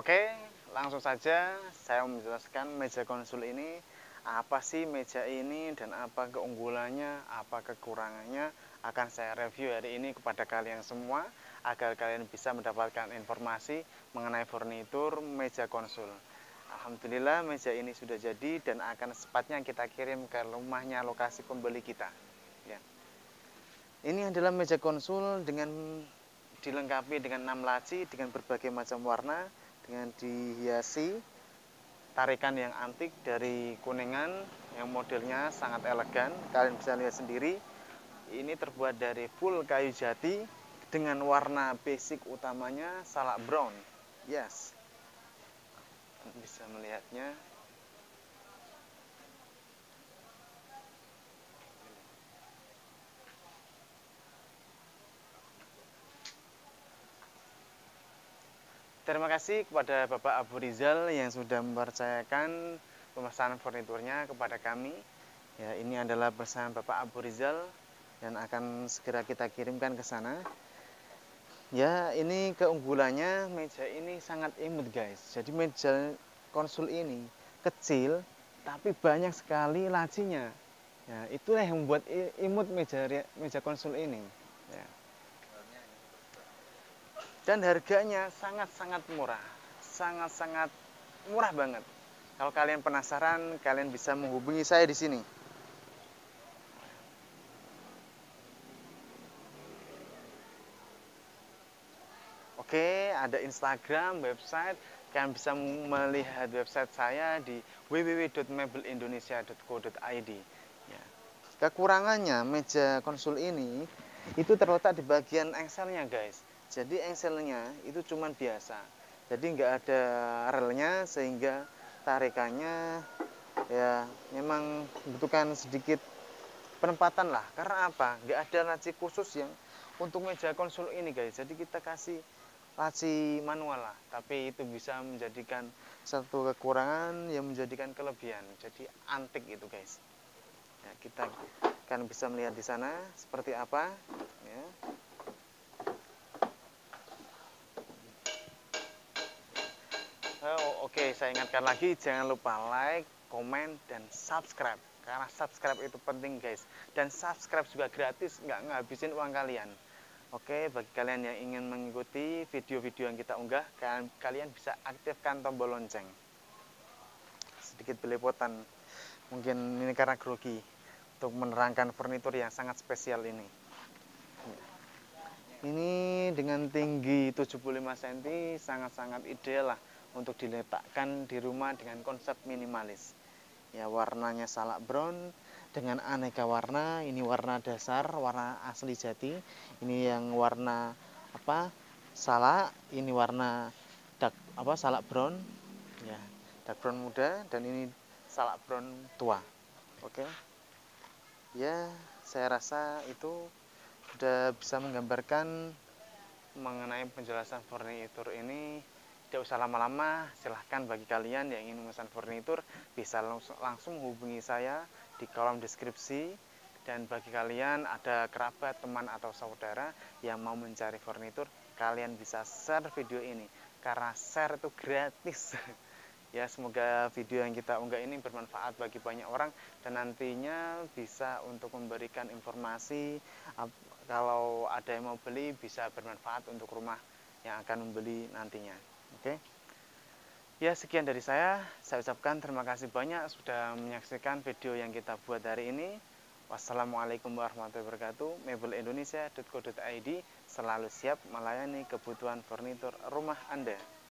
Oke, langsung saja saya menjelaskan meja konsul ini apa sih meja ini dan apa keunggulannya, apa kekurangannya akan saya review hari ini kepada kalian semua agar kalian bisa mendapatkan informasi mengenai furnitur meja konsul. Alhamdulillah meja ini sudah jadi dan akan sepatnya kita kirim ke rumahnya lokasi pembeli kita. Ya. Ini adalah meja konsul dengan dilengkapi dengan 6 laci dengan berbagai macam warna dengan dihiasi tarikan yang antik dari kuningan yang modelnya sangat elegan. Kalian bisa lihat sendiri ini terbuat dari full kayu jati dengan warna basic utamanya salak brown. Yes. Bisa melihatnya Terima kasih kepada Bapak Abu Rizal yang sudah mempercayakan pemesanan furniturnya kepada kami. Ya, ini adalah pesanan Bapak Abu Rizal dan akan segera kita kirimkan ke sana. Ya, ini keunggulannya meja ini sangat imut, guys. Jadi meja konsul ini kecil tapi banyak sekali lacinya. Ya, itulah yang membuat imut meja meja konsul ini. Ya dan harganya sangat-sangat murah sangat-sangat murah banget kalau kalian penasaran kalian bisa menghubungi saya di sini Oke, ada Instagram, website. Kalian bisa melihat website saya di www.mebelIndonesia.co.id. Ya. Kekurangannya meja konsul ini itu terletak di bagian engselnya, guys jadi engselnya itu cuma biasa. Jadi nggak ada relnya sehingga tarikannya ya memang membutuhkan sedikit penempatan lah. Karena apa? Nggak ada laci khusus yang untuk meja konsul ini guys. Jadi kita kasih laci manual lah. Tapi itu bisa menjadikan satu kekurangan yang menjadikan kelebihan. Jadi antik itu guys. Ya, kita kan bisa melihat di sana seperti apa ya. Oke, saya ingatkan lagi jangan lupa like, komen, dan subscribe. Karena subscribe itu penting guys. Dan subscribe juga gratis, nggak ngabisin uang kalian. Oke, bagi kalian yang ingin mengikuti video-video yang kita unggah, kalian, kalian bisa aktifkan tombol lonceng. Sedikit belepotan, mungkin ini karena grogi untuk menerangkan furnitur yang sangat spesial ini. Ini dengan tinggi 75 cm sangat-sangat ideal lah untuk diletakkan di rumah dengan konsep minimalis. Ya, warnanya salak brown dengan aneka warna. Ini warna dasar, warna asli jati. Ini yang warna apa? Salak, ini warna dark apa? Salak brown. Ya, dark brown muda dan ini salak brown tua. Oke. Ya, saya rasa itu sudah bisa menggambarkan mengenai penjelasan furnitur ini tidak usah lama-lama, silahkan bagi kalian yang ingin memesan furnitur bisa langsung, langsung menghubungi saya di kolom deskripsi dan bagi kalian ada kerabat, teman atau saudara yang mau mencari furnitur, kalian bisa share video ini karena share itu gratis. ya, semoga video yang kita unggah ini bermanfaat bagi banyak orang dan nantinya bisa untuk memberikan informasi kalau ada yang mau beli bisa bermanfaat untuk rumah yang akan membeli nantinya. Oke. Ya, sekian dari saya. Saya ucapkan terima kasih banyak sudah menyaksikan video yang kita buat hari ini. Wassalamualaikum warahmatullahi wabarakatuh. Mebelindonesia.co.id selalu siap melayani kebutuhan furnitur rumah Anda.